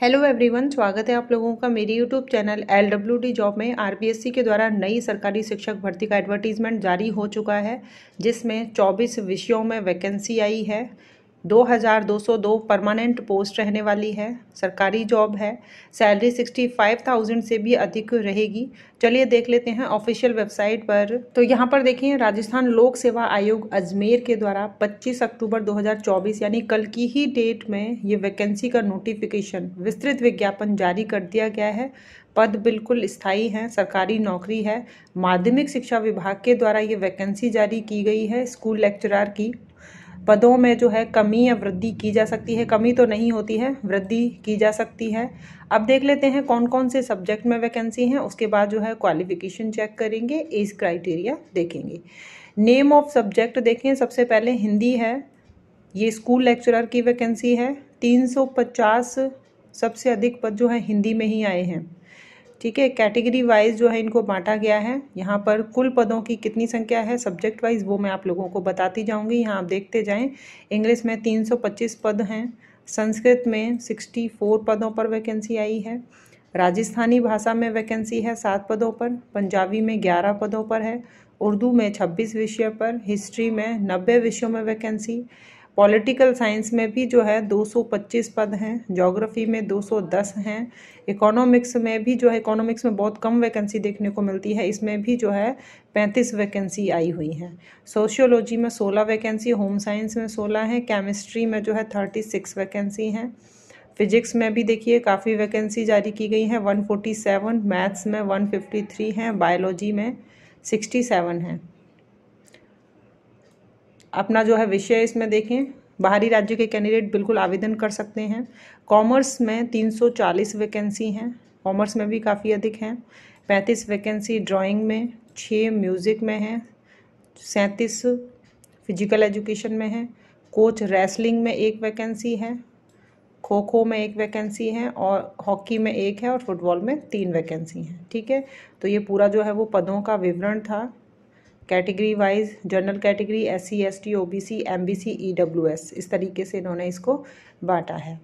Hello everyone स्वागत है आप लोगों का मेरी YouTube channel L W D job में। आरपीएससी के द्वारा नई सरकारी शिक्षक भर्ती का एडवर्टीजमेंट जारी हो चुका है, जिसमें 24 विषयों में वैकेंसी आई है। 2202 परमानेंट पोस्ट रहने वाली है। सरकारी जॉब है। सैलरी 65,000 से भी अधिक रहेगी। चलिए देख लेते हैं ऑफिशियल वेबसाइट पर। तो यहाँ पर देखिए राजस्थान लोक सेवा आयोग अजमेर के द्वारा 25 अक्टूबर 2024 यानी कल की ही डेट में ये वैकेंसी का नोटिफिकेशन विस्तृत विज्ञापन जारी कर दिया गया है। पद बिल्कुल स्थायी हैं सरकारी नौकरी है। माध्यमिक शिक्षा विभाग के द्वारा ये वैकेंसी जारी की गई है स्कूल लेक्चरार की। पदों में जो है कमी या वृद्धि की जा सकती है। कमी तो नहीं होती है, वृद्धि की जा सकती है। अब देख लेते हैं कौन कौन से सब्जेक्ट में वैकेंसी हैं, उसके बाद जो है क्वालिफिकेशन चेक करेंगे एज क्राइटेरिया देखेंगे। नेम ऑफ़ सब्जेक्ट देखें, सबसे पहले हिंदी है, ये स्कूल लेक्चरर की वैकेंसी है। 350 सबसे अधिक पद जो है हिंदी में ही आए हैं। ठीक है कैटेगरी वाइज जो है इनको बांटा गया है। यहाँ पर कुल पदों की कितनी संख्या है? सब्जेक्ट वाइज वो मैं आप लोगों को बताती जाऊँगी। यहाँ आप देखते जाएँ इंग्लिश में 325 पद हैं, संस्कृत में 64 पदों पर वैकेंसी आई है, राजस्थानी भाषा में वैकेंसी है सात पदों पर, पंजाबी में ग्यारह पदों पर है, उर्दू में छब्बीस विषय पर हिस्ट्री में नब्बे विषयों में वैकेंसी पॉलिटिकल साइंस में भी जो है 225 पद हैं ज्योग्राफी में 210 हैं इकोनॉमिक्स में भी जो है इकोनॉमिक्स में बहुत कम वैकेंसी देखने को मिलती है, इसमें भी जो है 35 वैकेंसी आई हुई हैं। सोशियोलॉजी में 16 वैकेंसी होम साइंस में 16 हैं केमिस्ट्री में जो है 36 वैकेंसी हैं। फिजिक्स में भी देखिए काफ़ी वैकेंसी जारी की गई है 147 मैथ्स में 153 हैं बायोलॉजी में 67 हैं। अपना जो है विषय इसमें देखें, बाहरी राज्य के कैंडिडेट बिल्कुल आवेदन कर सकते हैं। कॉमर्स में 340 वैकेंसी हैं, कॉमर्स में भी काफ़ी अधिक हैं। 35 वैकेंसी ड्राइंग में छः म्यूज़िक में हैं, सैंतीस फ़िज़िकल एजुकेशन में है। कोच रेसलिंग में एक वैकेंसी है खो खो में एक वैकेंसी है और हॉकी में एक है और फुटबॉल में तीन वैकेंसी हैं, ठीक है? तो ये पूरा जो है वो पदों का विवरण था। Category wise, general category S C S T O B C M B C E W S इस तरीके से इन्होंने इसको बांटा है।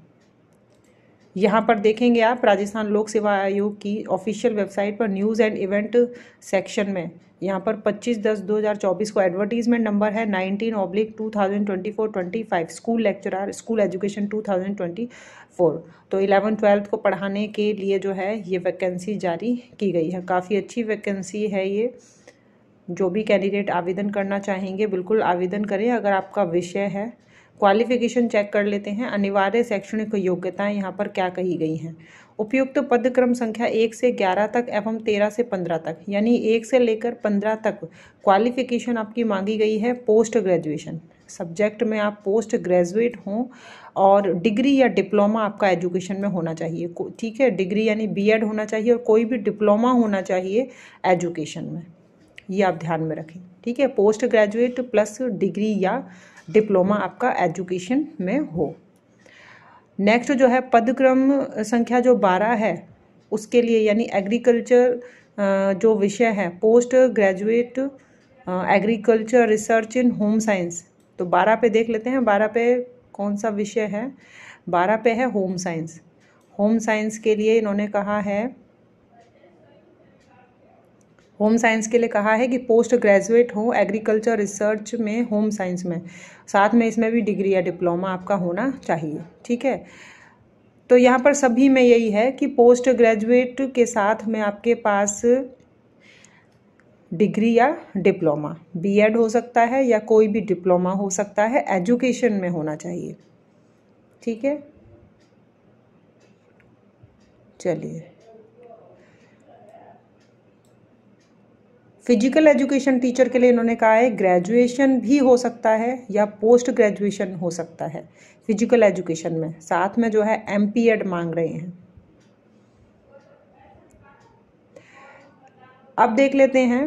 यहाँ पर देखेंगे आप राजस्थान लोक सेवा आयोग की ऑफिशियल वेबसाइट पर न्यूज़ एंड इवेंट सेक्शन में। यहाँ पर 25 दस 2024 को एडवर्टीजमेंट नंबर है 19 oblique 2024 25 school lecturer, school education 2024 तो इलेवन, ट्वेल्थ को पढ़ाने के लिए जो है ये वैकेंसी जारी की गई है। काफ़ी अच्छी वैकेंसी है ये। जो भी कैंडिडेट आवेदन करना चाहेंगे, बिल्कुल आवेदन करें। अगर आपका विषय है क्वालिफिकेशन चेक कर लेते हैं। अनिवार्य शैक्षणिक योग्यताएँ यहाँ पर क्या कही गई हैं? उपयुक्त पदक्रम संख्या एक से ग्यारह तक एवं तेरह से पंद्रह तक, यानी एक से लेकर पंद्रह तक क्वालिफिकेशन आपकी मांगी गई है पोस्ट ग्रेजुएशन सब्जेक्ट में आप पोस्ट ग्रेजुएट हों और डिग्री या डिप्लोमा आपका एजुकेशन में होना चाहिए। ठीक है? डिग्री यानी बीएड होना चाहिए और कोई भी डिप्लोमा होना चाहिए एजुकेशन में। ये आप ध्यान में रखें, ठीक है? पोस्ट ग्रेजुएट प्लस डिग्री या डिप्लोमा आपका एजुकेशन में हो। नेक्स्ट जो है, पदक्रम संख्या जो बारह है, उसके लिए यानी एग्रीकल्चर जो विषय है post graduate agriculture research in home science तो बारह पे देख लेते हैं, बारह पे कौन सा विषय है? बारह पे है होम साइंस होम साइंस के लिए इन्होंने कहा है होम साइंस के लिए कहा है कि पोस्ट ग्रेजुएट हो एग्रीकल्चर रिसर्च में होम साइंस में। साथ में इसमें भी डिग्री या डिप्लोमा आपका होना चाहिए, ठीक है? तो यहाँ पर सभी में यही है कि पोस्ट ग्रेजुएट के साथ में आपके पास डिग्री या डिप्लोमा बीएड हो सकता है या कोई भी डिप्लोमा हो सकता है एजुकेशन में होना चाहिए, ठीक है? चलिए। फ़िज़िकल एजुकेशन टीचर के लिए इन्होंने कहा है ग्रेजुएशन भी हो सकता है या पोस्ट ग्रेजुएशन हो सकता है फ़िज़िकल एजुकेशन में। साथ में जो है एम मांग रहे हैं। अब देख लेते हैं।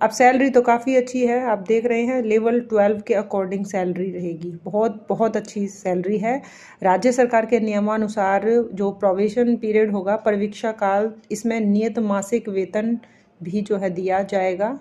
अब सैलरी तो काफ़ी अच्छी है, आप देख रहे हैं लेवल ट्वेल्व के अकॉर्डिंग सैलरी रहेगी। बहुत बहुत अच्छी सैलरी है। राज्य सरकार के नियमानुसार जो प्रोवेशन पीरियड होगा, परीक्षा काल, इसमें नियत मासिक वेतन भी जो है दिया जाएगा।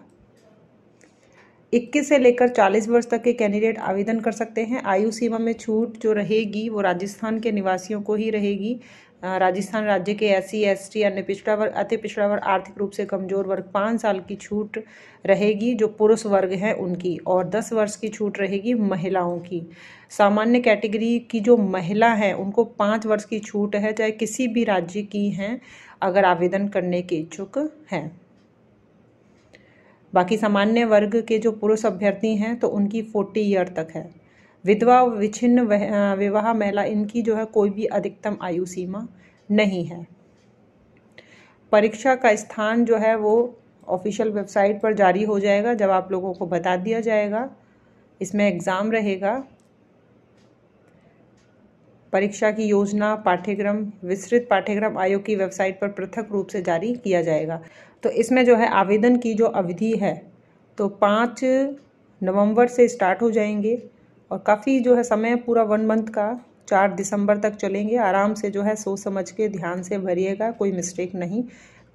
इक्कीस से लेकर चालीस वर्ष तक के कैंडिडेट आवेदन कर सकते हैं। आयु सीमा में छूट जो रहेगी, वो राजस्थान के निवासियों को ही रहेगी। राजस्थान राज्य के एस सी एस टी अन्य पिछड़ा वर्ग, अति पिछड़ा वर्ग आर्थिक रूप से कमज़ोर वर्ग पाँच साल की छूट रहेगी, जो पुरुष वर्ग है उनकी, और दस वर्ष की छूट रहेगी महिलाओं की। सामान्य कैटेगरी की जो महिला है, उनको पाँच वर्ष की छूट है, चाहे किसी भी राज्य की हैं, अगर आवेदन करने के इच्छुक हैं। बाकी सामान्य वर्ग के जो पुरुष अभ्यर्थी हैं तो उनकी फोर्टी ईयर तक है। विधवा, विच्छिन्न विवाह महिला, इनकी जो है कोई भी अधिकतम आयु सीमा नहीं है। परीक्षा का स्थान जो है वो ऑफिशियल वेबसाइट पर जारी हो जाएगा, जब आप लोगों को बता दिया जाएगा। इसमें एग्ज़ाम रहेगा। परीक्षा की योजना, पाठ्यक्रम, विस्तृत पाठ्यक्रम आयोग की वेबसाइट पर पृथक रूप से जारी किया जाएगा। तो इसमें जो है आवेदन की जो अवधि है तो पाँच नवंबर से स्टार्ट हो जाएँगे और काफ़ी जो है समय पूरा वन मंथ का, चार दिसंबर तक चलेंगे। आराम से जो है सोच समझ के ध्यान से भरिएगा, कोई मिस्टेक नहीं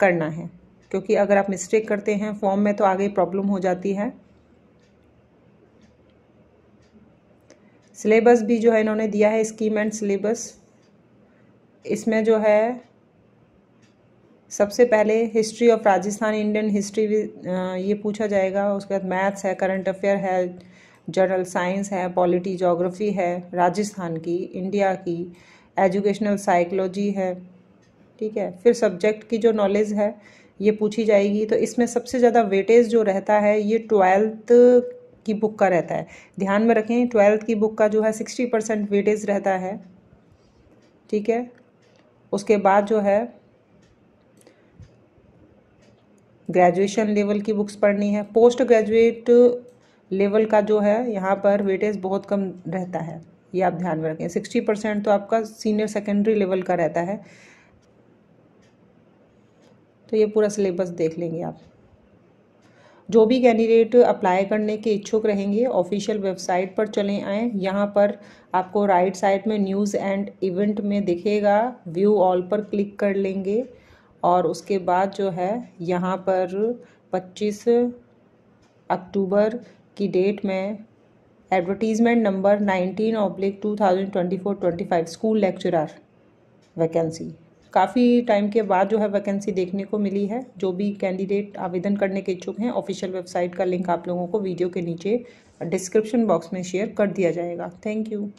करना है। क्योंकि अगर आप मिस्टेक करते हैं, फॉर्म में तो आगे प्रॉब्लम हो जाती है। सिलेबस भी जो है इन्होंने दिया है स्कीम एंड सिलेबस इसमें जो है, सबसे पहले history of Rajasthan Indian history ये पूछा जाएगा। उसके बाद मैथ्स है करंट अफेयर है जनरल साइंस है पॉलिटी जोग्राफी है, राजस्थान की इंडिया की एजुकेशनल साइकोलॉजी है, ठीक है। फिर सब्जेक्ट की जो नॉलेज है, ये पूछी जाएगी। तो इसमें सबसे ज़्यादा वेटेज जो रहता है, ये ट्वेल्थ की बुक का रहता है। ध्यान में रखें ट्वेल्थ की बुक का जो है सिक्सटी परसेंट वेटेज रहता है। ठीक है? उसके बाद जो है ग्रेजुएशन लेवल की बुक्स पढ़नी है। पोस्ट ग्रेजुएट लेवल का जो है, यहाँ पर वेटेज बहुत कम रहता है। ये आप ध्यान में रखें। सिक्सटी परसेंट तो आपका सीनियर सेकेंडरी लेवल का रहता है। तो ये पूरा सिलेबस देख लेंगे आप। जो भी कैंडिडेट अप्लाई करने के इच्छुक रहेंगे ऑफिशियल वेबसाइट पर चले आएँ। यहाँ पर आपको राइट साइड में न्यूज़ एंड इवेंट में दिखेगा। व्यू ऑल पर क्लिक कर लेंगे और उसके बाद जो है, यहाँ पर 25 अक्टूबर की डेट में advertisement number 19 oblique two thousand twenty four twenty five school lecturer vacancy काफ़ी टाइम के बाद जो है वैकेंसी देखने को मिली है। जो भी कैंडिडेट आवेदन करने के इच्छुक हैं ऑफिशियल वेबसाइट का लिंक आप लोगों को वीडियो के नीचे डिस्क्रिप्शन बॉक्स में शेयर कर दिया जाएगा। Thank you